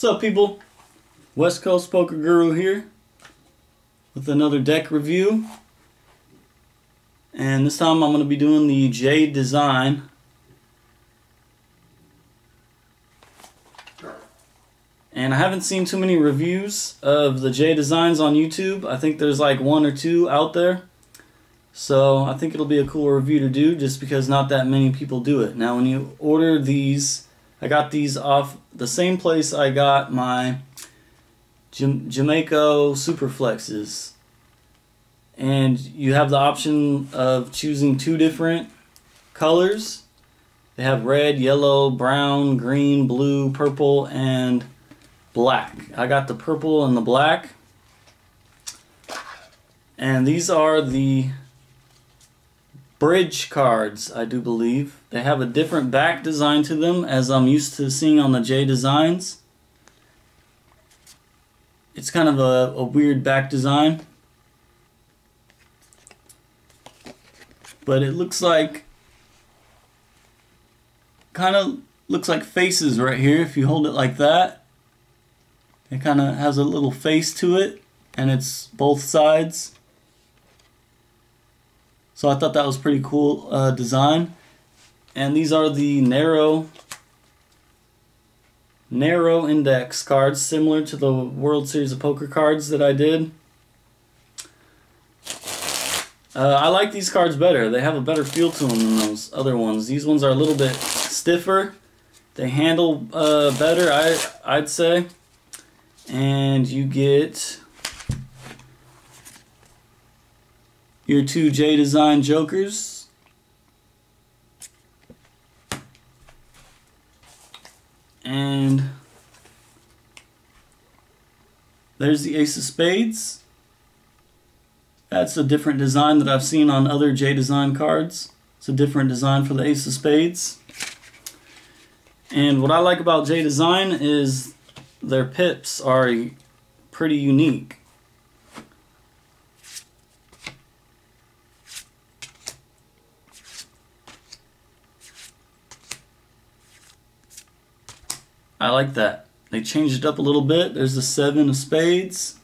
What's up, people? West Coast Poker Guru here with another deck review. And this time I'm going to be doing the J Design. And I haven't seen too many reviews of the J Designs on YouTube. I think there's like one or two out there. So I think it'll be a cool review to do just because not that many people do it. Now when you order these I got these off the same place I got my Jam Jameco Superflexes. And you have the option of choosing two different colors. They have red, yellow, brown, green, blue, purple, and black. I got the purple and the black. And these are the bridge cards, I do believe. They have a different back design to them as I'm used to seeing on the J Designs. It's kind of a, a weird back design. But it looks like, kind of looks like faces right here if you hold it like that. It kind of has a little face to it and it's both sides. So I thought that was pretty cool uh, design. And these are the narrow narrow index cards, similar to the World Series of Poker cards that I did. Uh, I like these cards better. They have a better feel to them than those other ones. These ones are a little bit stiffer. They handle uh, better, I, I'd say. And you get your two J Design Jokers. And there's the Ace of Spades. That's a different design that I've seen on other J Design cards. It's a different design for the Ace of Spades. And what I like about J Design is their pips are pretty unique. I like that. They changed it up a little bit. There's the seven of spades.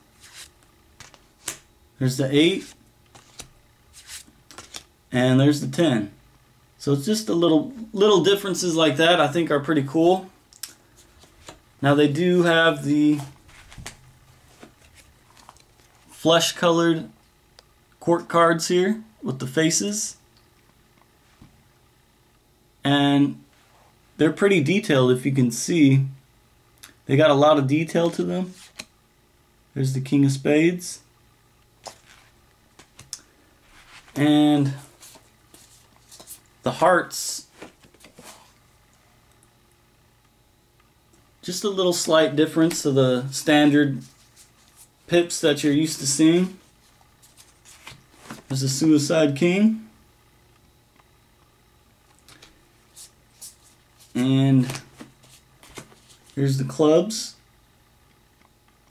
There's the eight. And there's the 10. So it's just a little little differences like that I think are pretty cool. Now they do have the flesh colored court cards here with the faces. And they're pretty detailed if you can see. They got a lot of detail to them. There's the King of Spades. And the hearts. Just a little slight difference to the standard pips that you're used to seeing. There's the Suicide King. And here's the clubs.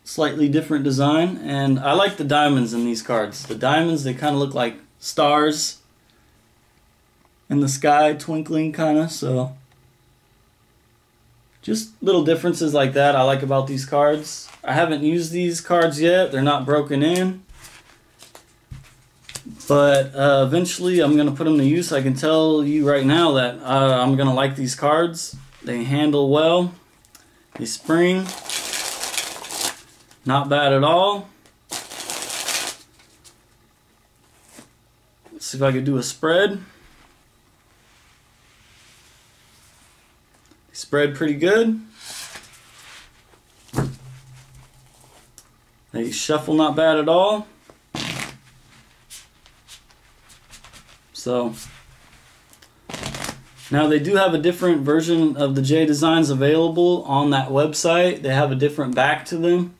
Slightly different design. And I like the diamonds in these cards. The diamonds, they kind of look like stars in the sky, twinkling kind of. So just little differences like that I like about these cards. I haven't used these cards yet. They're not broken in. But uh, eventually I'm going to put them to use. I can tell you right now that uh, I'm going to like these cards. They handle well. They spring. Not bad at all. Let's see if I can do a spread. Spread pretty good. They shuffle not bad at all. So now they do have a different version of the J Designs available on that website. They have a different back to them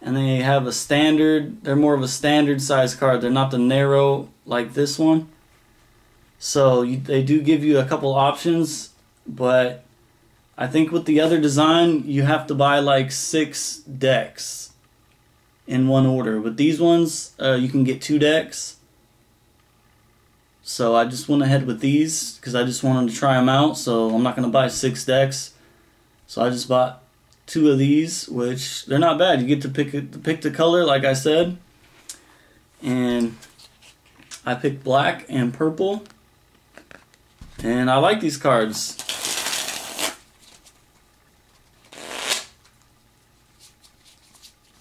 and they have a standard, they're more of a standard size card. They're not the narrow like this one. So you, they do give you a couple options, but I think with the other design, you have to buy like six decks in one order. With these ones, uh, you can get two decks. So I just went ahead with these because I just wanted to try them out. So I'm not going to buy six decks. So I just bought two of these, which they're not bad. You get to pick a, pick the color, like I said, and I picked black and purple, and I like these cards.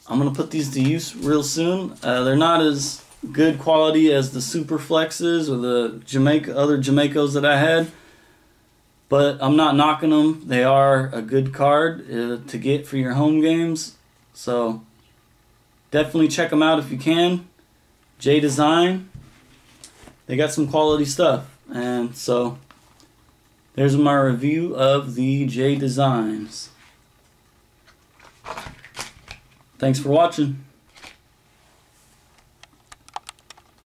I'm gonna put these to use real soon. Uh, they're not as good quality as the Super Flexes or the Jamaica other Jamaicos that I had, but I'm not knocking them. They are a good card uh, to get for your home games, so definitely check them out if you can. J Design, they got some quality stuff, and so there's my review of the J Designs. Thanks for watching.